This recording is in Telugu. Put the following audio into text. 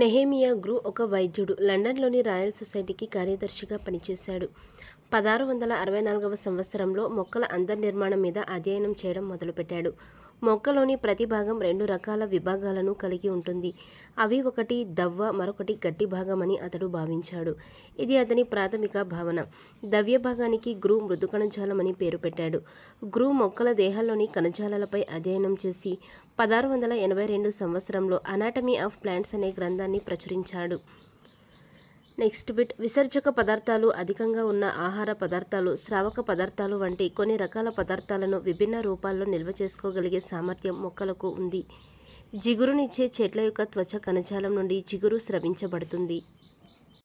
నెహేమియా గ్రూ ఒక వైద్యుడు. లండన్లోని రాయల్ సొసైటీకి కార్యదర్శిగా పనిచేశాడు. పదహారు వందల అరవై నాలుగవ సంవత్సరంలో మొక్కల అంతర్నిర్మాణం మీద అధ్యయనం చేయడం మొదలుపెట్టాడు. మొక్కలోని ప్రతి భాగం రెండు రకాల విభాగాలను కలిగి ఉంటుంది. అవి ఒకటి దవ్వ మరొకటి గట్టి భాగమని అతడు భావించాడు. ఇది అతని ప్రాథమిక భావన. దవ్య భాగానికి గ్రూ మృదు కణజాలం అని పేరు పెట్టాడు. గ్రూ మొక్కల దేహాల్లోని కణజాలాలపై అధ్యయనం చేసి పదహారు వందల ఎనభై రెండు సంవత్సరంలో అనాటమీ ఆఫ్ ప్లాంట్స్ అనే గ్రంథాన్ని ప్రచురించాడు. Next bit. విసర్జక పదార్థాలు అధికంగా ఉన్న ఆహార పదార్థాలు స్రావక పదార్థాలు వంటి కొన్ని రకాల పదార్థాలను విభిన్న రూపాల్లో నిల్వ చేసుకోగలిగే సామర్థ్యం మొక్కలకు ఉంది. జిగురునిచ్చే చెట్ల యొక్క త్వచ కణజాలం నుండి జిగురు స్రవించబడుతుంది.